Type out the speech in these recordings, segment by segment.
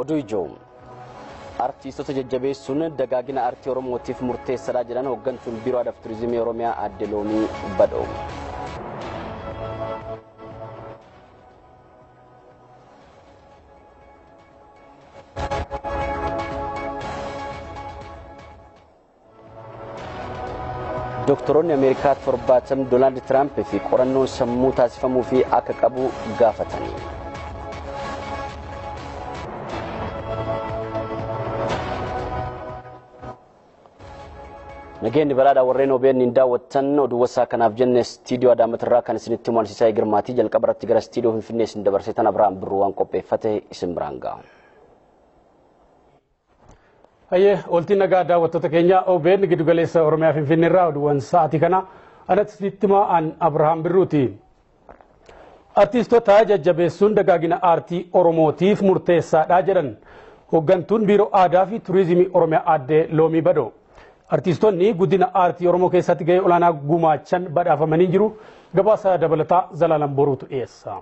oduu ijoo artiistota jajjabeessuun dagaagina aartii oromootiif murteessaadha jedhan hooggantuun biiroo aadaa fi turizimii oromiyaa aadde loomii badhoo doktoroonni ameerikaa torbaatam doonaald tiraamp fi qorannoon sammuu taasifamuu fi akka qabu gaafatanii nageenyi balaadhaa warreen OBN hin daawwattan oduu wasaa kanaaf jenne istiidiyoo adaamatirraa kan isinitti mo'ansiisaa girmaatii jalqaba irratti gara istiidiyoo finfinnee isin dabarseetan abiraam birruu waan qopheeffate isin biraan ga'a. Hayyee ooltiin nagaa daawwattoota keenya OBN giddugaleessa Oromiyaa Finfinnee irraa oduuwwan sa'aatii kana anatti isinitti an Abirahaam Birruuti. Artiistota jajjabeessuun dagaagina aartii Oromootiif murteessaadha jedhan hooggantuun biiroo aadaa fi turizimii Oromiyaa aadde Loomii Badoo. Artiistonni guddina aartii Oromoo keessatti gahee olaanaa gumaachan badhaafamanii jiru. Gabaasa dabalataa Zalaalam Boruutu dhiyeessa.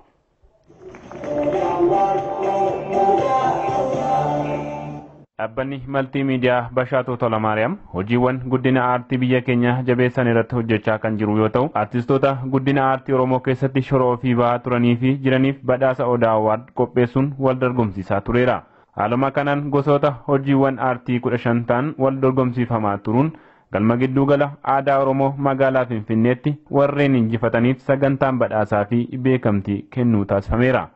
Dhaabbanni maltiimiidiyaa Bashaatoo Tolamaariyaam hojiiwwan guddina aartii biyya keenya jabeessan irratti hojjechaa kan jiru yoo ta'u, artistoota guddina aartii Oromoo keessatti shoora ofii bahaa turanii fi jiraniif badhaasa Odaa Awaard qopheessuun wal dorgomsiisaa tureera. Haaluma kanaan gosoota hojiiwwan aartii kudha shan wal dorgomsiifamaa turuun galma gidduu gala aadaa Oromoo magaalaa Finfinneetti warreen injifataniif sagantaan badhaasaa fi beekamtii kennuu taasifameera.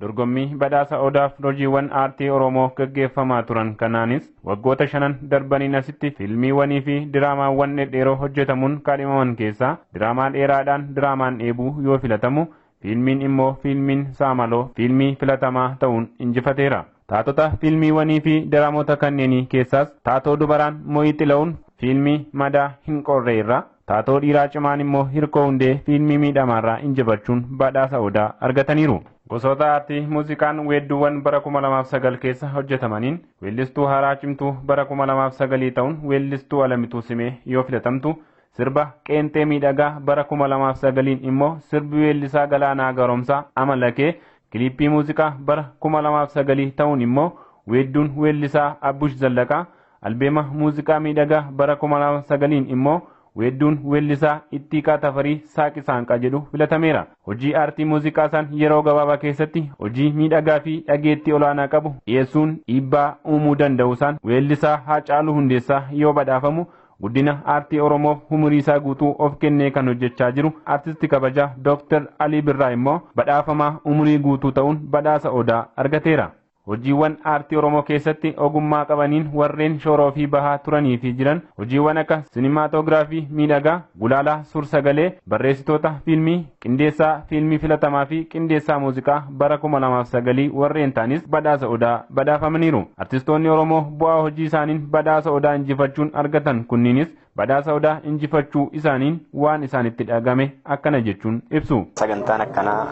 Dorgommii badhaasa Odaaf hojiiwwan aartii Oromoo gaggeeffamaa turan kanaanis waggoota shanan darbaniin asitti fiilmiiwwanii fi diraamaawwan dhedheeroo hojjetamuun kaadhimaman keessaa diraamaa dheeraadhaan diraamaan dheebuu yoo filatamu fiilmiin immoo fiilmiin saamaloo fiilmii filatamaa ta'uun injifateera. Taatota fiilmiiwwanii fi diraamoota kanneenii keessaas taatoo dubaraan Mo'ii Xila'uun fiilmii madaa hin qorre irraa taatoo dhiiraa cimaan immoo hirkoo hundee fiilmii miidhamaarraa injifachuun badhaasa odaa argataniiru. Gosoota aartii muuziqaan weedduuwwan bara 2009 keessa hojjetamaniin weellistuu haaraa cimtuu bara 2009 ta'uun weellistuu alamituu simee yoo filatamtu sirba qeenxee miidhagaa bara 2009 immoo sirbi weellisaa galaanaa garoomsaa amalakee kiliippii muuziqaa bara 2009 ta'uun immoo weedduun weellisaa abbush zallaqaa albeema muuziqaa miidhagaa bara 2009 immoo weedduun weellisaa ittiiqaa tafarii saaqi saanqaa jedhu filatameera. Hojii aartii muuziqaa isaan yeroo gabaabaa keessatti hojii miidhagaa fi dhageettii olaanaa qabu dhiyeessuun dhiibbaa uumuu danda'u isaan weellisaa haacaaluu hundeessaa yoo badhaafamu guddina aartii oromoof umurii isaa guutuu of kennee kan hojjechaa jiru aartisti kabajaa dooktar alii birraa immoo badhaafamaa umurii guutuu ta'uun badhaasa odaa argateera. Hojiiwwan aartii oromoo keessatti ogummaa qabaniin warreen shoora ofii bahaa turanii fi jiran hojiiwwan akka sinimaatoogiraafii miidhagaa gulaalaa suur-sagalee barreessitoota fiilmii qindeessaa fiilmii filatamaa fi qindeessaa muuziqaa bara 2009 warreen ta'anis badhaasa odaa badhaafamaniiru. Artistoonni oromoo bu'aa hojii isaaniin badhaasa odaa injifachuun argatan kunniinis badhaasa odaa injifachuu isaaniin waan isaanitti dhagame akkana jechuun ibsu. Sagantaan akkanaa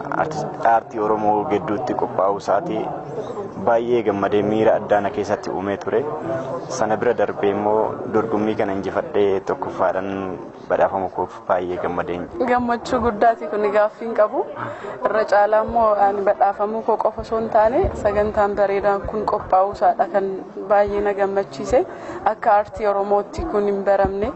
aartii Oromoo gidduutti qophaa'uu isaatii baay'ee gammadee miira addaana keessatti uumee ture. Sana bira darbee immoo dorgommii kana injifadhee tokkoffaadhaan badhaafamuu koof baay'ee gammadee. Gammachuu guddaati kun gaaffii hin qabu. Irra caalaa immoo ani badhaafamuu koo qofa osoo hin taane sagantaan bareedaan kun qophaa'uu isaadha kan baay'ee na gammachiise. Akka aartii Oromootti kun hin baramne.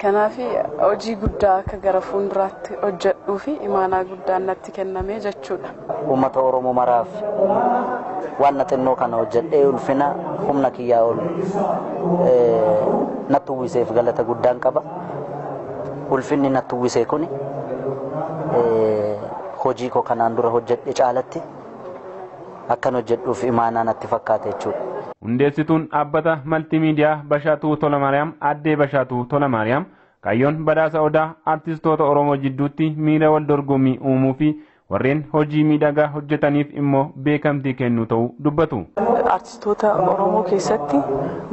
Kanaaf hojii guddaa akka gara fuulduraatti hojjedhuu fi imaanaa guddaan natti kenname jechuudha. Uummata Oromoo maraaf waan xinnoo kana hojjedhee ulfina humna kiyyaa ol natti uwwiseef galata guddaan qaba. Ulfinni natti uwwisee kun hojii koo kanaan dura hojjedhe caalatti akkan hojjedhuuf imaanaa natti fakkaate jechuudha. Hundeessituun dhaabbata maltiimiidiyaa Bashaatuu Tolamaariyaam addee Bashaatuu Tolamaariyaam kaayyoon badhaasa odaa aartistoota Oromoo jidduutti miira wal dorgommii uumuu fi warreen hojii miidhagaa hojjetaniif immoo beekamtii kennuu ta'uu dubbatu. Aartistoota Oromoo keessatti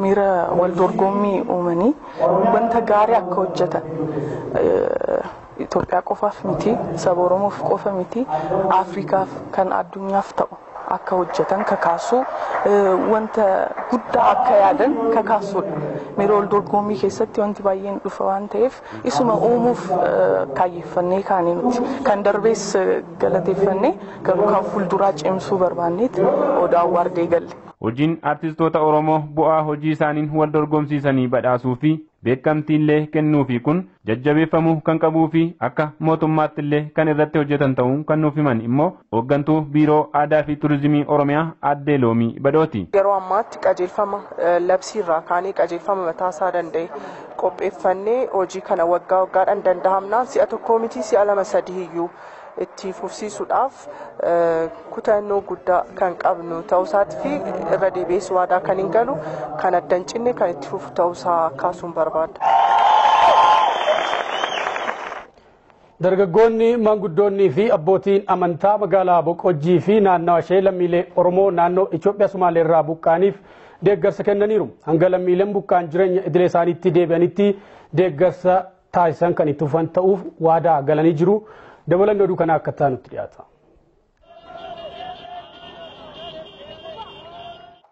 miira wal dorgommii uumanii wanta gaarii akka hojjetan Itoophiyaa qofaaf miti saba Oromoof qofa miti Afrikaaf kan addunyaaf ta'u akka hojjetan kakaasuu wanta guddaa akka yaadan kakaasuudha. miira ol dorgommii keessatti wanti baay'een dhufa waan ta'eef isuma uumuuf kaayyeeffannee kaane nuti kan darbees galateeffannee garuu kan fuulduraa cimsuu barbaanneet odaa waardee galle. Hojiin artistoota Oromoo bu'aa hojii isaaniin wal dorgomsiisanii badhaasuu fi beekamtiillee kennuufi kun jajjabeeffamuu kan qabuu fi akka mootummaattillee kan irratti hojjetan ta'uu kan nuuf himan immoo hooggantuu biiroo aadaa fi turizimii Oromiyaa addee Loomii Badooti. Yeroo ammaatti qajeelfama labsiirraa kaanee qajeelfama mataasaa danda'e qopheeffannee hojii kana waggaa waggaadhaan danda'amnaan si'a tokkoo miti si'a lama sadii iyyuu itti fufsiisuudhaaf kutannoo guddaa kan qabnu ta'uusaati fi irra deebi'ees waadaa kan hin galu kan adda hin cinne kan itti fufu ta'uusaa kaasuun barbaada. Dargaggoonni maanguddoonnii fi abbootiin amantaa magaalaa Boqojjii fi naannawa ishee lammiilee Oromoo naannoo Itoophiyaa Sumaalee irraa buqqaaniif deeggarsa kennaniiru. Hanga lammiileen buqqaan jireenya idilee isaaniitti deebi'anitti deeggarsa taasisan kan itti fufan ta'uuf waadaa galanii jiru. Dabalanni oduu kana akka taanutti dhiyaata.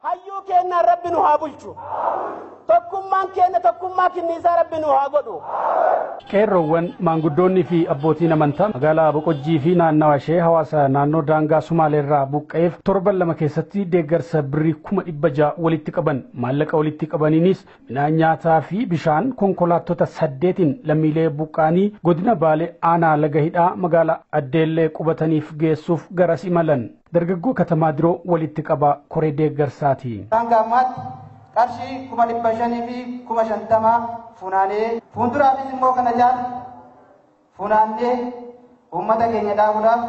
Hayyuu keenyaan rabbi nu haa bulchu. Tokkummaan keenya tokkummaa kinniisaa rabbi nu haa godhu. Qeerroowwan maanguddoonni fi abbootiin amantaa magaalaa Boqojjii fi naannawa ishee hawaasa naannoo daangaa Sumaaleerraa buqqa'eef torban lama keessatti deeggarsa birrii kuma dhibba ja'a walitti qaban maallaqa walitti qabaniinis midhaan nyaataa fi bishaan konkolaattota saddeetiin lammiilee buqqaanii godina Baalee aanaa laga hidhaa magaalaa Addeellee qubataniif geessuuf garas imalan dargaggoo katamaa diroo walitti qabaa koree deeggarsaati. Qarshii kuma dhibba shanii fi kuma shantamaa funaanee fuulduraafis immoo kana jaal funaannee uummata keenya dhaabuudhaaf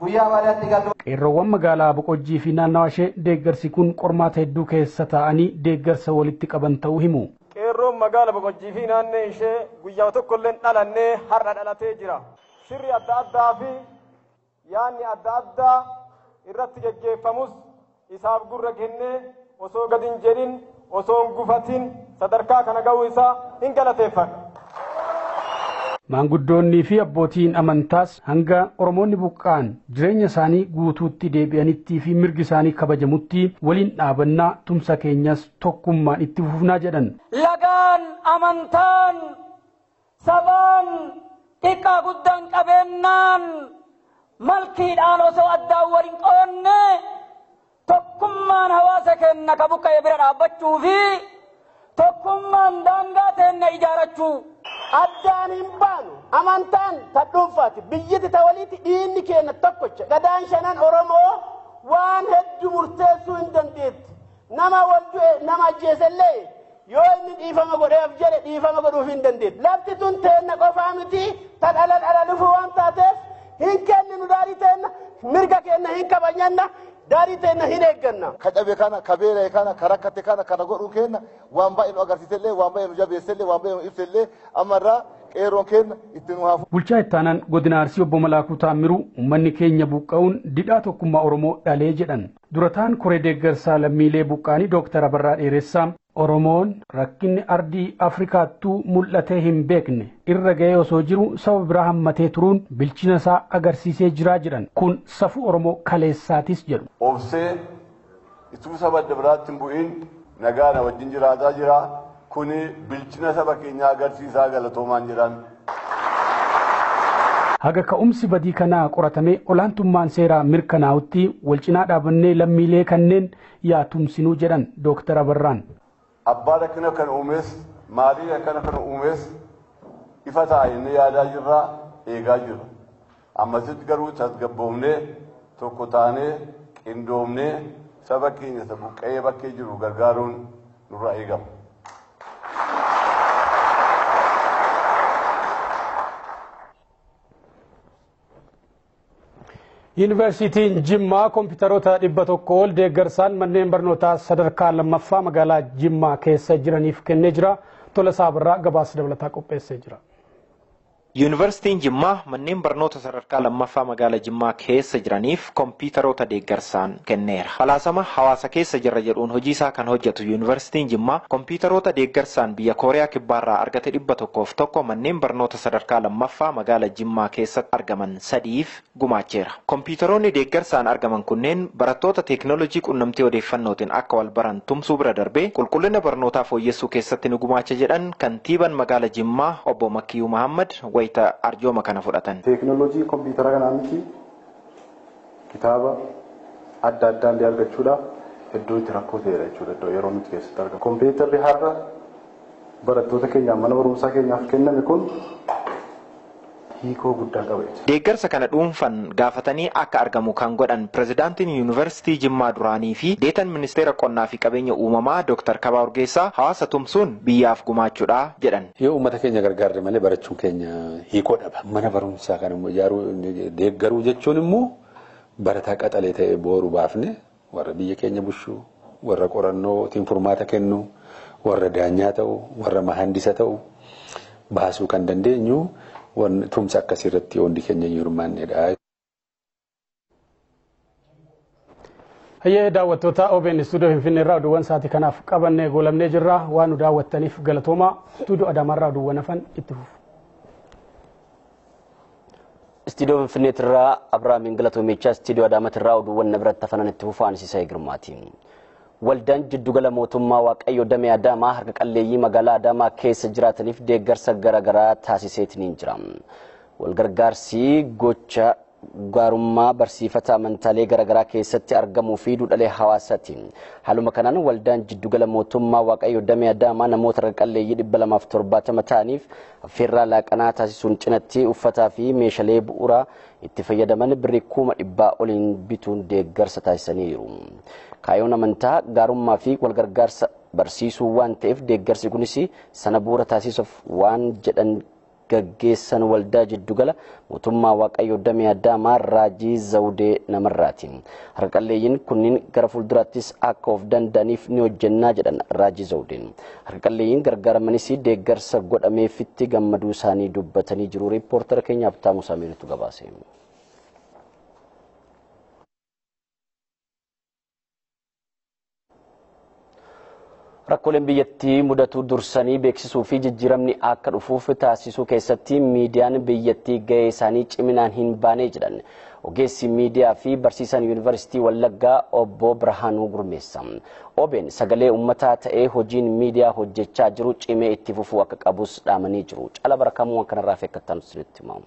guyyaa baadiyyaatti galuu. Qeerroowwan magaalaa Boqojjii fi naannawa ishee deeggarsi kun qormaata hedduu keessa taa'anii deeggarsa walitti qaban ta'uu himu. Qeerroon magaala Boqojjii fi naannoo ishee guyyaa tokkollee dhalannee har'a dhalatee jira. Shirri adda addaa fi yaanni adda addaa irratti geggeeffamus isaaf gurra kennee osoo gadi hin jedhin osoo hin gufatin sadarkaa kana ga'uu isaa hin galateeffadha. Maanguddoonnii fi abbootiin amantaas hanga Oromoonni buqqaan jireenya isaanii guutuutti deebi'anittii fi mirgi isaanii kabajamutti waliin dhaabannaa tumsa keenyas tokkummaan itti fufnaa jedhan. Lagaan amantaan sabaan xiqqaa guddaan qabeennaan malkiidhaan osoo addaan waliin qoonne tokkummaan hawaasa keenya ka buqqa'e bira dhaabbachuu fi tokkummaan daangaa teenya ijaarachuu. Addaan hin baanu amantaan ta dhuunfaati biyyatti ta walitti dhiinni keenya tokkocha gadaan shanan Oromoo waan hedduu murteessuu hin dandeetti nama wal du'e nama ajjeesellee yoo inni dhiifama godheef jedhe dhiifama godhuuf hin dandeetti lafti tun teenna qofaa miti ta dhala dhala dhufu waan taateef hin kenninu daarii teenna mirga keenya hin kabajanna daarii teenna hin eegganna. Ka cabe kana, ka beela'e kana, ka rakkate kana, kana godhuu kenna waan baay'ee nu agarsiisellee, waan baay'ee nu jabeessellee, waan baay'ee nu ibsellee ammarraa qeerroon kenna itti nu haafu. Bulchaa ittaanaan godina Arsii obbo Malaakuu Taammiruu uummanni keenya buqqa'uun didhaa tokkummaa Oromoo dhalee jedhan. Durataan koree deeggarsaa lammiilee buqqaanii Dooktar Abarraa Dheeressaa Oromoon rakkinni ardii Afrikaattuu mul'atee hin beekne irra ga'ee osoo jiru saba biraa hammatee turuun bilchina isaa agarsiisee jiraa jedhan kun safuu Oromoo kaleessaatis jedhu. Obsee ituu saba adda biraatti hin bu'iin nagaana wajjin jiraataa jira. Kuni bilchina saba keenyaa agarsiisaa galatoomaan jiran. Haga ka'umsi badii kanaa qoratamee olaantummaan seeraa mirkanaa'utti wal cinaa dhaabannee lammiilee kanneen yaa tumsinuu jedhan Dooktar Abarraan. Abbaan akkana kan uumes maaliin akkana kan uumes ifa taa'inee yaadaa jirraa eegaa jirra. Ammasitti garuu tasgabboomnee tokko taanee qindoomnee saba keenya isa buqqa'ee bakkee jiru gargaaruun nurraa eegama. Yuunivarsiitiin Jimmaa kompiitaroota dhibba tokko ol deeggarsaan manneen barnootaa sadarkaa lammaffaa magaalaa Jimmaa keessa jiraniif kennee jira. Tola Saabirraa gabaasa dabalataa qopheessee jira. Yuunivarsiitiin Jimmaa manneen barnoota sadarkaa lammaffaa magaalaa Jimmaa keessa jiraniif kompiitaroota deeggarsaan kenneera. Falaasama hawaasa keessa jirra jedhuun hojii isaa kan hojjetu Yuunivarsiitiin Jimmaa kompiitaroota deeggarsaan biyya Kooriyaa Kibbaarraa argate dhibba tokkoof tokko manneen barnoota sadarkaa lammaffaa magaalaa Jimmaa keessatti argaman sadiif gumaacheera. Kompiitaroonni deeggarsaan argaman kunneen barattoota teeknoolojii qunnamtii odeeffannootiin akka wal baran tumsuu bira darbee qulqullina barnootaa fooyyessuu keessatti ni gumaacha jedhan kantiibaan magaalaa Jimmaa obbo Makkiyuu Mahammad wayita arjooma kana fudhatan. Teeknooloojii kompiitara kanaa miti kitaaba adda addaa illee argachuudhaaf iddoo itti rakkoo ta'edha jechuudha yeroo nuti keessatti argamu. Kompiitarri har'a barattoota keenyaaf mana barumsaa keenyaaf kenname kun hiikoo guddaa qaba. Deeggarsa kana dhuunfan gaafatanii akka argamu kan godhan pirezidaantiin yuunivarsiitii Jimmaa duraanii fi deetan ministeera qonnaa fi qabeenya uumamaa Dr. Kabaa Urgeessaa hawaasa tumsuun biyyaaf gumaachuudha jedhan. Yoo uummata keenya gargaarre malee barachuun keenya hiikoo dhaba. Mana barumsaa kana ijaaruu deeggaruu jechuun immoo barataa qaxalee ta'e booru baafne warra biyya keenya bushuu warra qorannootiin furmaata kennu warra daanyaa ta'u warra mahandisa ta'u baasuu kan dandeenyu tumsa akkasii irratti hundi keenya hirmaannedha. Hayyee daawwattoota OBN istuudiyoo Finfinnee irraa oduuwwan sa'aatii kanaaf qabannee goolabnee jirra waan nu daawwattaniif galatoomaa istuudiyoo Adaamaa oduuwwan hafan itti fufu. Istiidiyoo Finfinneetirraa Abiraamiin Galatoomichaa istiidiyoo Adaamatirraa oduuwwan na biratti hafanan itti fufaan Siisee Girmaati. Waldaan jiddugala mootummaa Waaqayyo Damee Adaamaa harka qalleeyyii magaalaa Adaamaa keessa jiraataniif deeggarsa garaagaraa taasiseetiin jira. Walgargaarsi gocha gaarummaa barsiifata amantaalee garaagaraa keessatti argamuu fi duudhalee hawaasaati. Haaluma kanaan waldaan jiddugala mootummaa Waaqayyo Damee Adaamaa namoota harka qalleeyyii dhibba lamaaf torbaatama ta'aniif affeerraa laaqanaa taasisuun cinatti uffataa fi meeshaalee bu'uuraa itti fayyadaman birrii kuma dhibbaa oliin bituun deeggarsa taasisaniiru. Kaayyoon amantaa gaarummaa fi walgargaarsa barsiisuu waan ta'eef deeggarsi kunis sana bu'uura taasisuuf waan jedhan gaggeessan waldaa jiddugala mootummaa waaqayyo damee adaamaa raajii zawudee namarraati. Harqalleeyyiin kunniin gara fuulduraattis akka of danda'aniif ni hojjennaa jedhan raajii zawudeen. Harqalleeyyiin gargaaramanis deeggarsa godhameefitti gammaduu isaanii dubbatanii jiru. Riippoortara keenya Abtaamu Sameeritu gabaase. Rakkooleen biyyattii mudatu dursanii beeksisuu fi jijjiiramni akka dhufuuf taasisuu keessatti miidiyaan biyyattii gahee isaanii ciminaan hin baanee jedhan ogeessi miidiyaa fi barsiisaan yuunivarsiitii Wallaggaa obbo Birhaanuu Gurmeessa. OBN sagalee uummataa ta'ee hojiin miidiyaa hojjechaa jiru cimee itti fufuu akka qabus dhaamanii jiru. Cala barkamuu kanarraa fi akka isinitti himamu.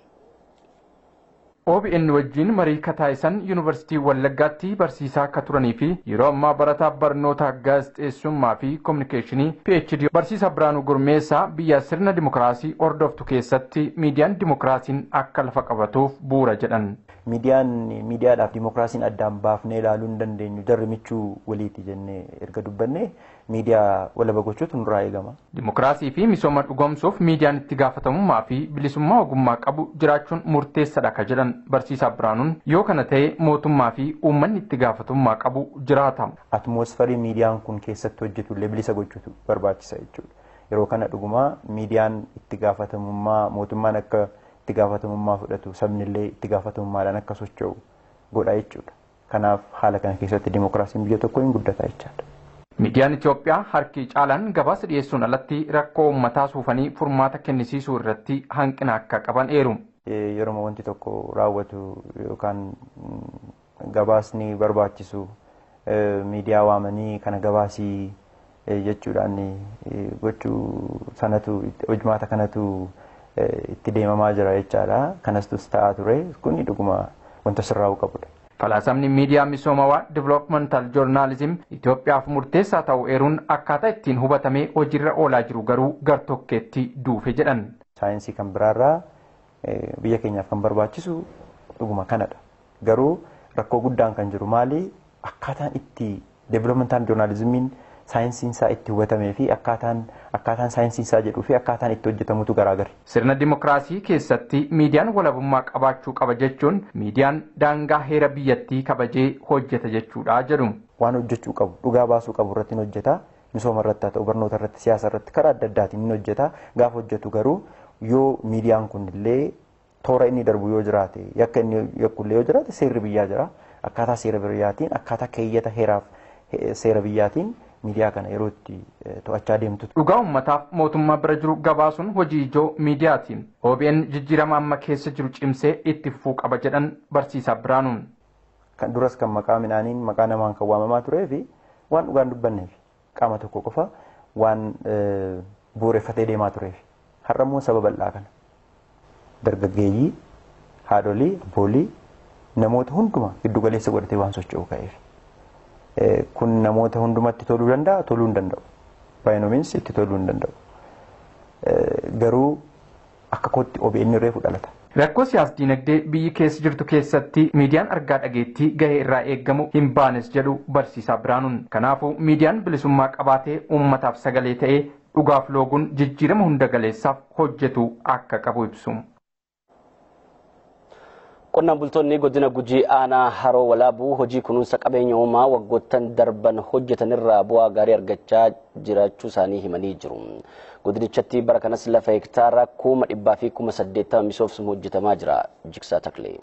OBN wajjin marii kataayisan yuunivarsiitii Wallaggaatti barsiisaa akka turanii fi yeroo ammaa barataa barnoota gaazexeessummaa fi kominikeeshinii PhD barsiisa Biraanuu Gurmeessaa biyya sirna dimokiraasii hordoftu keessatti miidiyaan dimokiraasiin akka lafa qabatuuf bu'uura jedhan. Miidiyaan miidiyaadhaaf dimokiraasiin addaan baafnee ilaaluu hin dandeenyu jarri michuu waliiti jennee erga dubbanne miidiyaa walaba gochuutu nurraa eegama. Dimokiraasii fi misooma dhugoomsuuf miidiyaan itti gaafatamummaa fi bilisummaa ogummaa qabu jiraachuun murteessaadha ka jedhan barsiisaa Biraanuun yoo kana ta'e mootummaa fi uummanni itti gaafatamummaa qabu jiraata. Atmoosfarii miidiyaan kun keessatti hojjetu illee bilisa gochuutu barbaachisa jechuudha. Yeroo kana dhugumaa miidiyaan itti gaafatamummaa mootummaan akka itti gaafatamummaa fudhatu sabni illee itti gaafatamummaadhaan akka socho'u godha jechuudha. Kanaaf haala kana keessatti dimokiraasiin biyya tokko hin guddata jechaadha. Miidiyaan Itoophiyaa harki caalaan gabaasa dhiyeessuun alatti rakkoo uummataa suufanii furmaata kennisiisuu irratti hanqina akka qaban eeru. Yeroo wanti tokko raawwatu yookaan gabaasni barbaachisu miidiyaa waamanii kana gabaasii jechuudhaan gochuu sanatu hojmaata kanatu itti deemamaa jira jechaadha. Kanastus ta'aa ture kun dhuguma wanta sirraa'uu qabudha. Falaasamni miidiyaa misoomawaa Developmental Journalism Itoophiyaaf murteessaa ta'u eeruun akkaataa ittiin hubatamee hojiirra oolaa jiru garuu gartokkeetti duufe jedhan. Saayinsii kan biraarraa biyya keenyaaf kan barbaachisu dhuguma kanadha. Garuu rakkoo guddaan kan jiru maali? Akkaataan itti developmental journalismiin saayinsiin isaa itti hubatamee fi akkaataan saayinsiin isaa jedhuu fi akkaataan itti hojjetamutu garaagara. Sirna dimokiraasii keessatti miidiyaan walabummaa qabaachuu qaba jechuun miidiyaan daangaa heera biyyattii kabajee hojjeta jechuudha jedhu. Waan hojjechuu qabu dhugaa baasuu qabu irratti ni hojjeta misooma irratti haa ta'u barnoota irratti siyaasa irratti karaa adda addaatiin ni hojjeta gaafa hojjetu garuu yoo miidiyaan kun illee toora inni darbu yoo jiraate yakka inni yakkullee yoo jiraate seerri biyyaa jira akkaataa seera biyyaatiin akkaataa keeyyata heeraaf seera biyyaatiin miidiyaa kana yeroo itti to'achaa deemtu. Dhugaa uummataaf mootummaa bira jiru gabaasuun hojii ijoo miidiyaatiin OBN jijjiirama amma keessa jiru cimsee itti fufuu qaba jedhan barsiisaa Biraanuun. Kan duras kan maqaa midhaaniin maqaa namaan kan waamamaa turee fi waan dhugaan dubbanneef qaama tokko qofa waan bu'uureffatee deemaa tureef har'a immoo saba bal'aa kana dargaggeeyyii haadholii abboolii namoota hundumaa giddu galeessa godhatee waan socho'u ka'eef. Kun namoota hundumatti toluu danda'a toluu hin danda'u baay'inoomiinsi itti toluu hin danda'u garuu akka kootti OBN reefu dhalata. Rakkoo siyaas dinagdee biyyi keessa jirtu keessatti miidiyaan argaa dhageettii gahee irraa eeggamu hin baanes jedhu barsiisaa Biraanuun. Kanaafuu miidiyaan bilisummaa qabaatee uummataaf sagalee ta'ee dhugaaf looguun jijjiirama hunda galeessaaf hojjetu akka qabu ibsu. Qonnaan bultoonni godina gujii aanaa haroo walaabuu hojii kunuunsa qabeenya uumaa waggoottan darban hojjetanirraa bu'aa gaarii argachaa jiraachuu isaanii himanii jiru. Godinichatti bara kanas lafa hektaara kuma dhibbaa fi kuma saddeettama misoomsuun hojjetamaa jira. Jigsaa Taklee.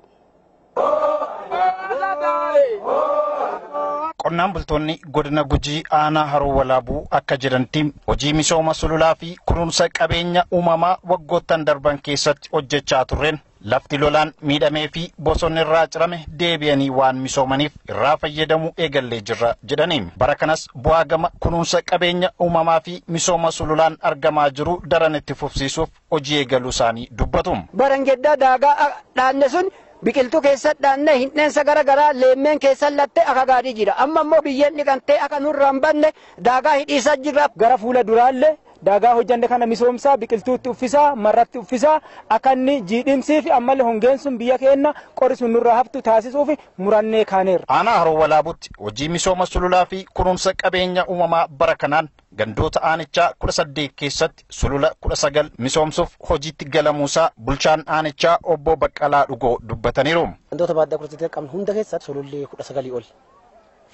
Qonnaan bultoonni godina gujii aanaa haroo walaabuu akka jedhanitti hojii misooma sululaa fi kunuunsa qabeenya uumamaa waggoottan darban keessatti hojjechaa turreen lafti lolaan miidhamee fi bosonni irraa cirame deebi'anii waan misoomaniif irraa fayyadamuu eegallee jirra jedhanii bara kanas bu'aa gama kunuunsa qabeenya uumamaa fi misooma sululaan argamaa jiru daran itti fufsiisuuf hojii eegaluu isaanii dubbatu. Barangeddaa daagaa dhaanne sun biqiltuu keessa dhaanne hindheensa gara garaa leemmeen keessa latte akka gaarii jira amma immoo biyyeen dhiqantee akka nurraa hin banne daagaa hidhiisa jirra. Gara fuula duraallee daagaa hojjanne kana misoomsaa biqiltuutti uffisaa marratti uffisaa akka inni jiidhimsii fi ammallee hongeen sun biyya keenya qori sun nurraa haftu taasisuuf murannee kaaneerra. Aanaa haroo walaabutti hojii misooma sululaa fi kunuunsa qabeenya uumamaa bara kanaan gandoota aanichaa kudha saddeet keessatti sulula kudha sagal misoomsuuf hojiitti galamuusaa bulchaan aanichaa obbo Baqqalaa Dhugoo dubbataniiru. Gandoota baadiyyaa kudha saddeet qabnu hunda keessatti sululli kudha sagalii ol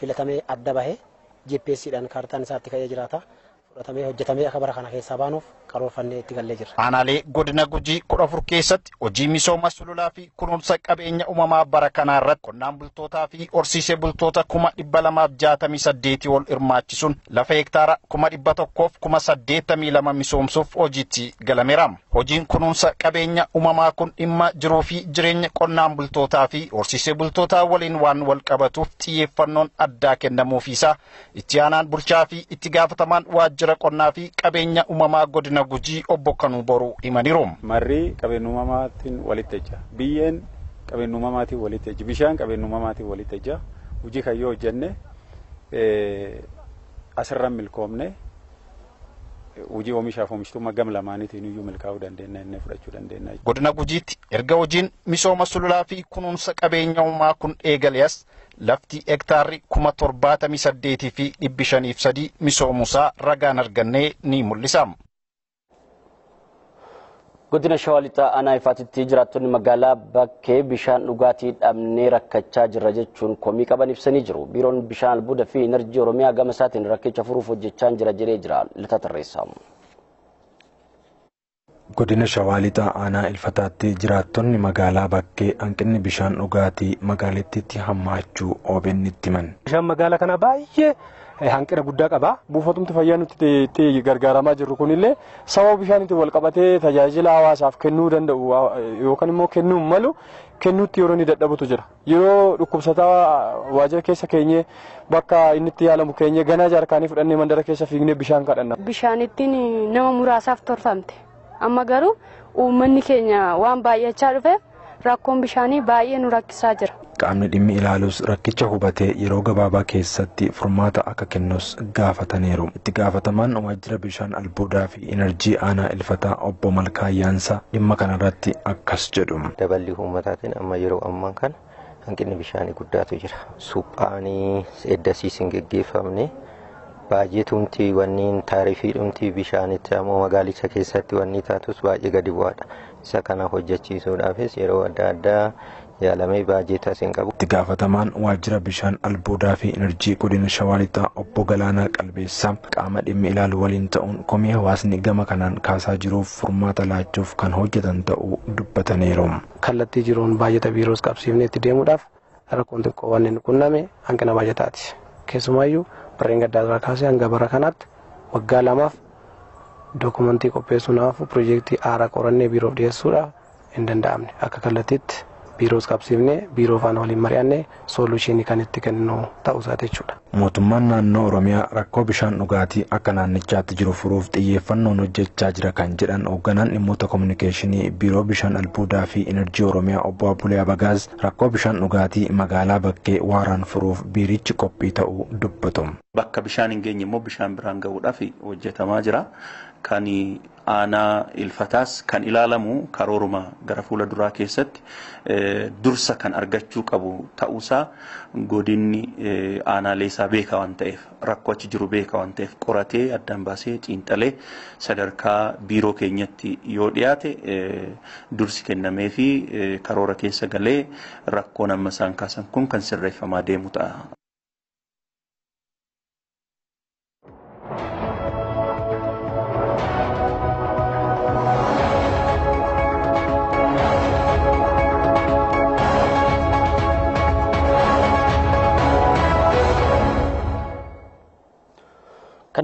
filatamee adda bahee GPSdhaan kaartaan isaatti ka'ee jiraata. Fudhatamee hojjetamee akka bara kana keessaa baanuuf karoorfannee itti gallee jirra. Aanaalee godina gujii kudha afur keessatti hojii misooma sululaa fi kunuunsa qabeenya uumamaa bara kanaa irratti qonnaan bultootaa fi horsiisee bultoota kuma dhibba lamaaf jaatamii saddeetii ol hirmaachisuun lafa hektaara kuma dhibba tokkoof kuma saddeettamii lama misoomsuuf hojiitti galameera. Hojiin kunuunsa qabeenya uumamaa kun dhimma jiruu fi jireenya qonnaan bultootaa fi horsiisee bultootaa waliin waan wal qabatuuf xiyyeeffannoon addaa kennamuufiisaa itti aanaan bulchaa fi itti gaafatamaan waajjira qonnaa fi qabeenya uumamaa godina gujii obbo Kanuu Boruu himaniiru. Marri qabeenya uumamaatiin walitti ejja. Biyyeen qabeenya uumamaatiin walitti ejja. Bishaan qabeenya uumamaatiin walitti ejja. Hojii kan yoo hojjenne asirra milkoomne hojii oomishaaf oomishtummaa gam lamaaniitiin iyyuu milkaa'uu dandeenya inni fudhachuu dandeenya. Godina gujiitti erga hojiin misooma sululaa fi kunuunsa qabeenya uumamaa kun eegalees lafti hektaarri kuma torbaatamii saddeetii fi dhibbi shaniif sadii misoomuusaa ragaan argannee ni mul'isa. Godina Shawaa Lixaa aanaa ifaatitti jiraattonni magaalaa bakkee bishaan dhugaatii dhabnee rakkachaa jirra jechuun komii qaban ibsanii jiru. Biiroon bishaan albuudaa fi enerjii Oromiyaa gama isaatiin rakkicha furuuf hojjechaa jira jedhee jira. Lita tarreessa. Godina Shawaa Lixaa aanaa ilfataatti jiraattonni magaalaa bakkee hanqinni bishaan dhugaatii magaalittiitti hammaachuu OBN itti himan. Bishaan magaalaa kana baay'ee hanqina guddaa qaba. Buufatumti fayyaa nuti itti gargaaramaa jirru kunillee sababa bishaanitti wal qabatee tajaajila hawaasaaf kennuu danda'u yookaan immoo kennuu malu kennuutti yeroo inni dadhabutu jira. Yeroo dhukkubsataa waajjira keessa keenyee bakka inni itti yaalamu keenyee ganaa jaarkaanii fudhannee mandara keessa fiignee bishaan kadhanna. Bishaanittiin nama muraasaaf tolfamte. Amma garuu uummanni keenya waan baay'achaa dhufeef rakkoon bishaanii baay'ee nu rakkisaa jira. Qaamni dhimmi ilaalus rakkicha hubatee yeroo gabaabaa keessatti furmaata akka kennus gaafataniiru. Itti gaafatamaan waajjira bishaan albuudaa fi enerjii aanaa ilfataa obbo Malkaa Yaansaa dhimma kanarratti akkas jedhu. Daballi uummataatiin amma yeroo ammaa kana hanqinni bishaanii guddaatu jira. Suphaanii eddasiis hin geggeeffamne baay'eetumti wanniin taarifiidhumti bishaanitti ammoo magaalicha keessatti wanni taatus baay'ee gadi bu'aadha. Isa kana hojjechiisuudhaafis yeroo adda addaa yaalamee baajeetas hin qabu. Itti gaafatamaan waajjira bishaan albuudaa fi enerjii godina shawaa lixaa obbo Galaanaa Qalbeessaa qaama dhimmi ilaalu waliin ta'uun komii hawaasni gama kanaan kaasaa jiruuf furmaata laachuuf kan hojjetan ta'uu dubbataniiru. Kallattii jiruun baajata biiroos qabsiifnee itti deemuudhaaf rakkoon xiqqoo waan inni qunname hanqina baajataati. Keessumaayyuu barreen gaddaa irraa kaasee hanga bara kanaatti waggaa lamaaf dookumentii qopheessuudhaaf piroojeektii haaraa qorannee biiroof dhiyeessuudhaaf hin danda'amne akka kallattiitti biiroos qabsiifnee biiroo faana waliin mari'annee soolushinii kan itti kennu ta'uusaati jechuudha. Mootummaan naannoo Oromiyaa rakkoo bishaan dhugaatii akka naannichaatti jiru furuuf xiyyeeffannoon hojjechaa jira kan jedhan hoogganaan dhimmoota kominikeeshinii biiroo bishaan albuudaa fi enerjii Oromiyaa obbo Abulee Abagaaz rakkoo bishaan dhugaatii magaalaa bakkee waaraan furuuf biirichi qophii ta'uu dubbatu. Bakka bishaan hin geenye immoo bishaan biraan gahuudhaaf hojjetamaa jira. Kan aanaa ilfataas kan ilaalamu karooruma gara fuula duraa keessatti dursa kan argachuu qabu ta'uusaa godinni aanaalee isaa beeka waan ta'eef rakkoo achi jiru beeka waan ta'eef qoratee addaan baasee xiinxalee sadarkaa biiroo keenyatti yoo dhiyaate dursi kennamee fi karoora keessa galee rakkoon amma isaan kaasan kun kan sirreeffamaa deemu ta'a.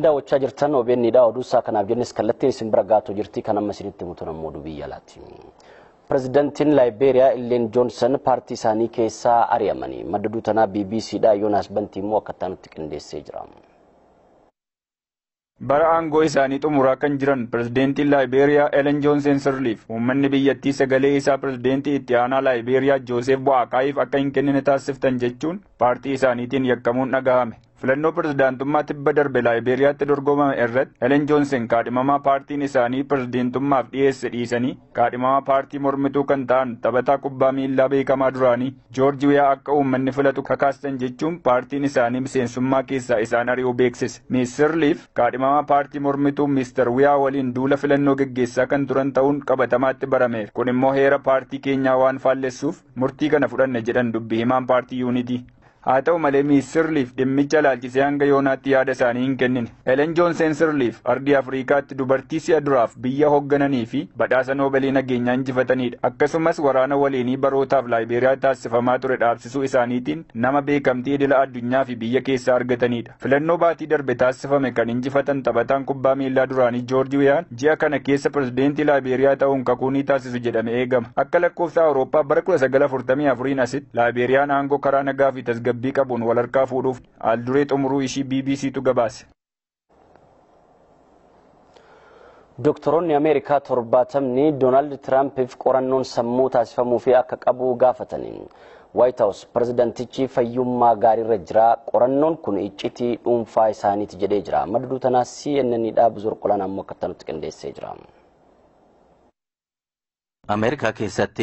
Kan daawwachaa jirtan OBN'dha oduu isaa kanaaf jennes kallattiin isin bira gaatoo jirti kan amma isinitti himutu nammoo biyya alaati. Pirezidantiin Laayibeeriyaa Illeen Joonsan paartii isaanii keessaa ari'amanii madda duutanaa BBCdha Yoonaas Bantii immoo akka nutti qindeessee jira. bara aangoo isaanii xumuraa kan jiran pirezidentiin laayibeeriyaa elen joonsen sirliif uummanni biyyattii sagalee isaa pirezidentii itti aanaa laayibeeriyaa joosef bo'aakaayiif akka hin kennine taasiftan jechuun paartii isaaniitiin yakkamuun dhagahame filannoo pirezidaantummaa tibba darbe laayibeeriyaatti dorgomame irratti elen joonsen kaadhimamaa paartiin isaanii pirezidentummaaf dhiyeesse dhiisanii kaadhimamaa paartii mormituu kan ta'an taphataa kubbaa miillaa beekamaa duraanii joorji wiyaa akka uummanni filatu kakaastan jechuun paartiin isaanii miseensummaa keessaa isaan ari'uu beeksise. Miis sirliif kaadhimamaa paartii mormituu miister wiyaa waliin duula filannoo geggeessaa kan turan ta'uun qabatamaatti barameera. Kun immoo heera paartii keenyaa waan faallessuuf murtii kana fudhanne jedhan dubbi himaan paartii yuunitii haa ta'u malee miis sirliif dhimmicha laalchisee hanga yoonaatti yaada isaanii hin kennine elen joonsen sirliif ardii afriikaatti dubartii si'a duraaf biyya hooggananii fi badhaasa noobalii nageenyaa injifatanidha akkasumas waraana waliinii barootaaf laayibeeriyaa taasifamaa ture dhaabsisuu isaaniitiin nama beekamtii idila addunyaa fi biyya keessaa argatanidha filannoo baatii darbe taasifame kan injifatan taphataan kubbaa miillaa duraanii joorji wiyaan ji'a kana keessa pirezidentii laayibeeriyaa ta'uun kakuu ni taasisu jedhame eegama. Akka lakkoofsa awurooppaa bara 1944 asitti laayibeeriyaan aangoo karaa nagaa fi tasgabbii tasgabbii qabuun wal harkaa fuudhuuf aalduree xumuruu ishii BBCtu gabaase. Doktoroonni Ameerikaa torbaatamni Doonaald Tiraampiif qorannoon sammuu taasifamuu fi akka qabu gaafatanii Waayit Haawus pirezidantichi fayyummaa gaariirra jira. Qorannoon kun iccitii dhuunfaa isaaniiti jedhee jira. Madda duutanaa CNN'dha Buzuur Qolaan ammoo akka nutti qindeessee jira. Ameerikaa keessatti